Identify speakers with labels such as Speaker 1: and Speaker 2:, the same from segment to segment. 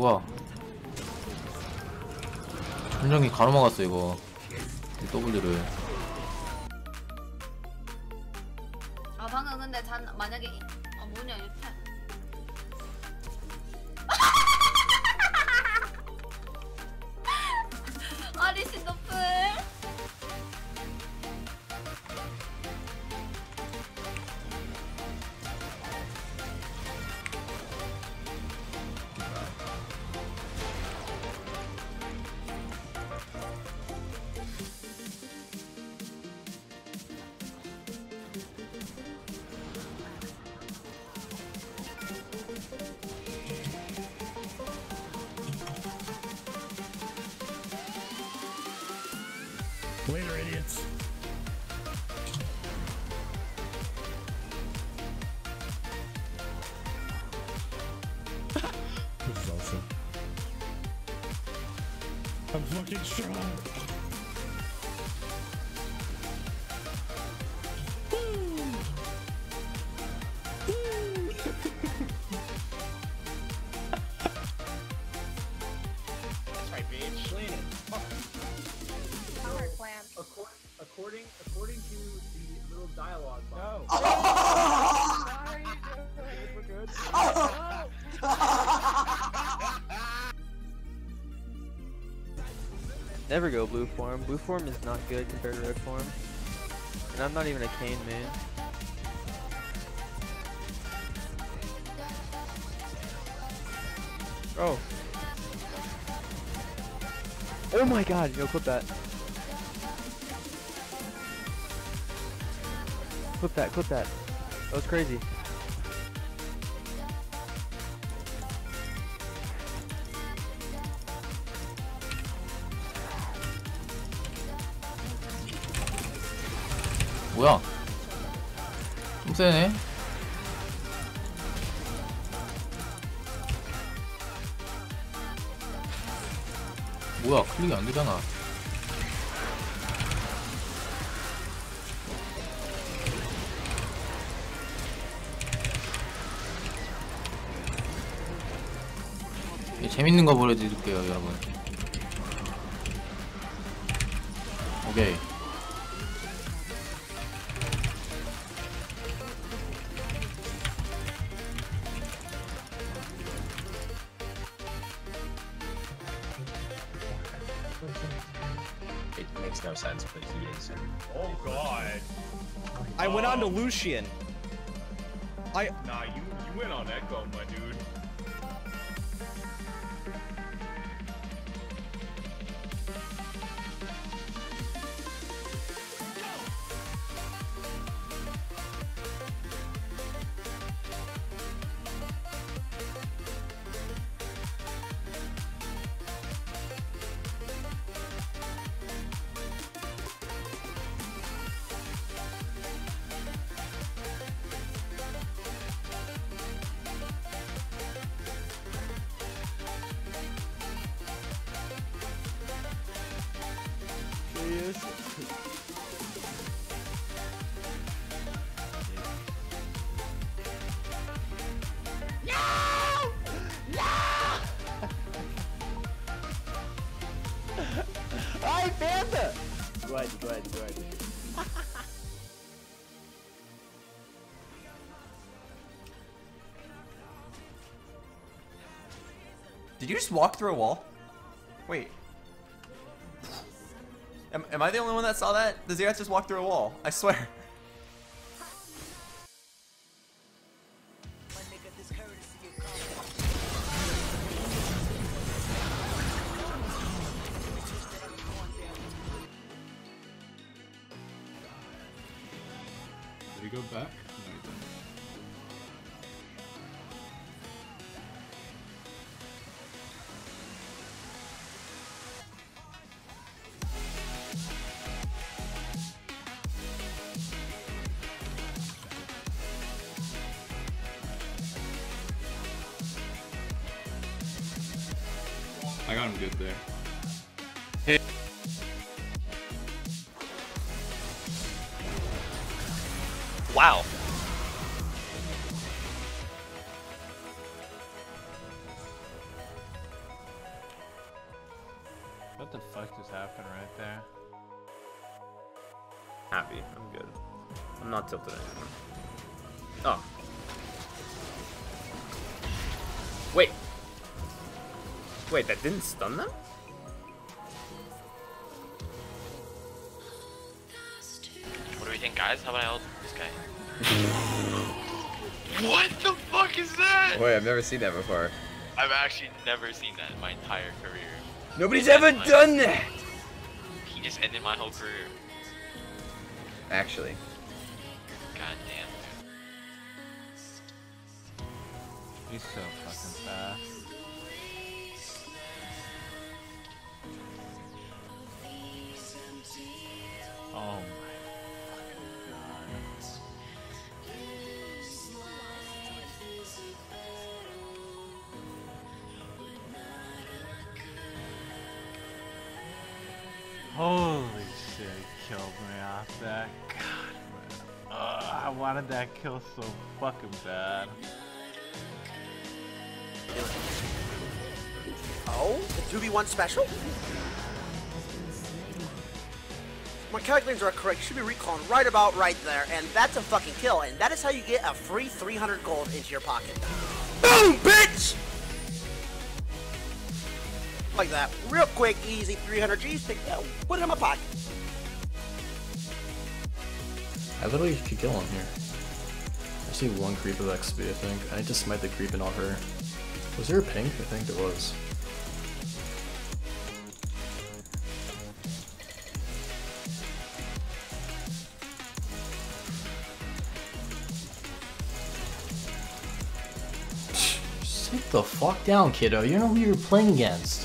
Speaker 1: 뭐야? 함정이 가로막았어 이거. 이 W를.
Speaker 2: 아 방금 근데 잔 만약에 이- 아 뭐냐 이렇게
Speaker 3: Later, idiots. this is awesome. I'm fucking strong.
Speaker 4: Never go blue form. Blue form is not good compared to red form. And I'm not even a Kayn man. Oh. Oh my god, yo, clip that. Clip that, clip that. That was crazy.
Speaker 1: 뭐야 좀 세네. 뭐야 클릭이 안 되잖아. 예, 재밌는 거 보여드릴게요 여러분. 오케이
Speaker 5: It makes no sense, but he is.
Speaker 6: Oh god.
Speaker 7: I went on to Lucian.
Speaker 6: I Nah, you you went on Ekko, my dude.
Speaker 7: Hi, Panda! Go ahead, go ahead, go ahead.
Speaker 8: Did you just walk through a wall? Wait. Am, am I the only one that saw that? The Xerath just walked through a wall. I swear.
Speaker 6: Did he go back? I got him good there. Hey.
Speaker 7: Wow.
Speaker 9: What the fuck just happened right there?
Speaker 10: Happy. I'm good. I'm not tilted anymore. Oh. Wait. Wait, that didn't stun them?
Speaker 11: What do we think, guys? How about I ult this guy? what the fuck is that?
Speaker 8: Wait, I've never seen that before.
Speaker 11: I've actually never seen that in my entire career.
Speaker 8: Nobody's
Speaker 11: He
Speaker 8: ever
Speaker 11: ended
Speaker 8: done that!
Speaker 11: He just ended my whole career.
Speaker 8: Actually.
Speaker 11: God damn.
Speaker 9: He's so fucking fast. Holy shit, he killed me off that. God, man. Ugh, I wanted that kill so fucking bad.
Speaker 12: Oh, the 2v1 special? My calculators are correct. You should be recalling right about right there, and that's a fucking kill. And that is how you get a free 300 gold into your pocket. Boom, bitch! Like that. Real quick, easy 300 G's. Take that, put it in my pocket.
Speaker 13: I literally could kill him here. I see one creep of XP, I think. I need to smite the creep and not her. Was there a pink? I think there was. Sit the fuck down, kiddo. You know who you're playing against.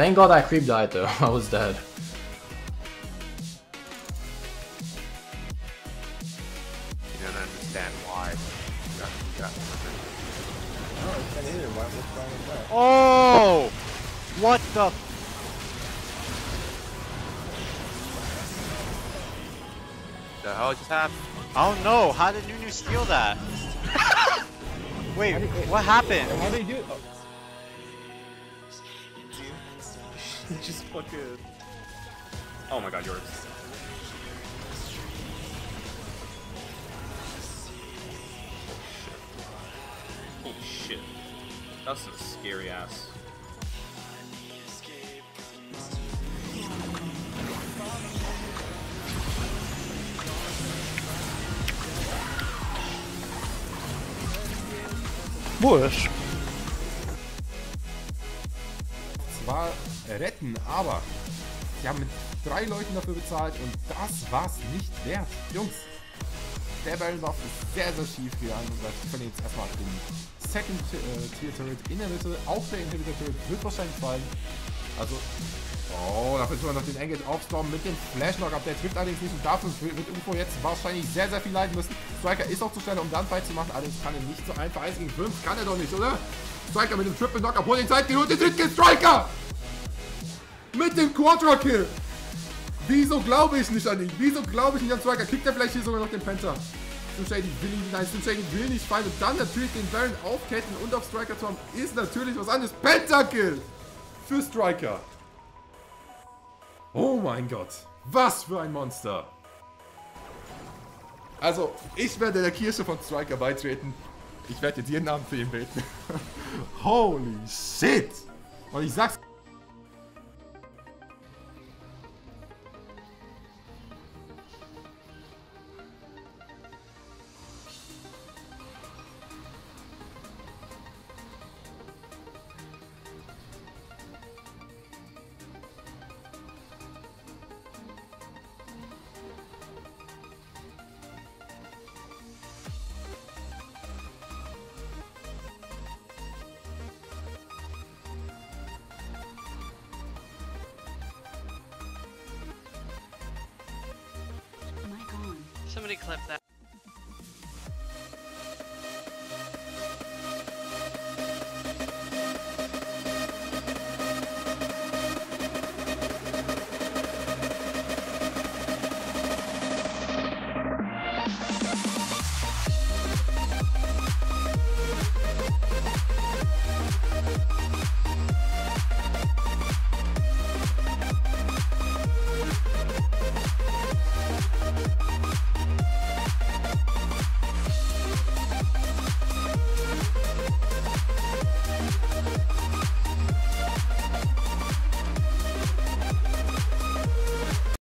Speaker 13: Thank god that creep died though. I was dead.
Speaker 14: You don't understand why. You got, you got
Speaker 7: No, I can't either. Why, what's wrong with that?
Speaker 9: Oh! What the?
Speaker 14: The hell just happened?
Speaker 9: Oh no! How did Nunu steal that? Wait, what happened?
Speaker 7: How did he do
Speaker 10: just fucking. Oh my god, yours. Holy shit. That's some scary ass.
Speaker 3: Busch. Retten, aber wir haben mit drei Leuten dafür bezahlt und das war's nicht wert. Jungs, der Barrelbuff ist sehr, sehr schief gegangen. Wir können jetzt erstmal den Second äh, Tier Turret in der Mitte. Auch der Inhibitor Turret wird wahrscheinlich fallen. Also, oh, dafür tun wir noch den Engage aufstormen mit dem Flash Knock-Up. Der trifft allerdings nicht und dafür wird Ufo jetzt wahrscheinlich sehr, sehr viel leiden müssen. Striker ist auch zu schnell, um dann Fight zu machen. Allerdings kann er nicht so einfach. 1 gegen 5 kann er doch nicht, oder? Striker mit dem Triple Knock-Up. Hol den und den Drittkill. Striker! Mit dem Quadra-Kill! Wieso glaube ich nicht an ihn? Wieso glaube ich nicht an Striker? Kriegt er vielleicht hier sogar noch den Penta? Slim Shady will ihn, nein, Slim Shady will nicht fallen und dann natürlich den Baron aufketten und auf Striker zu haben, ist natürlich was anderes. Pentakill! Für Striker. Oh mein Gott. Was für ein Monster. Also, ich werde der Kirche von Striker beitreten. Ich werde jetzt jeden Abend für ihn beten. Holy shit! Und ich sag's
Speaker 15: Somebody clip that.